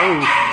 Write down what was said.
Ooh.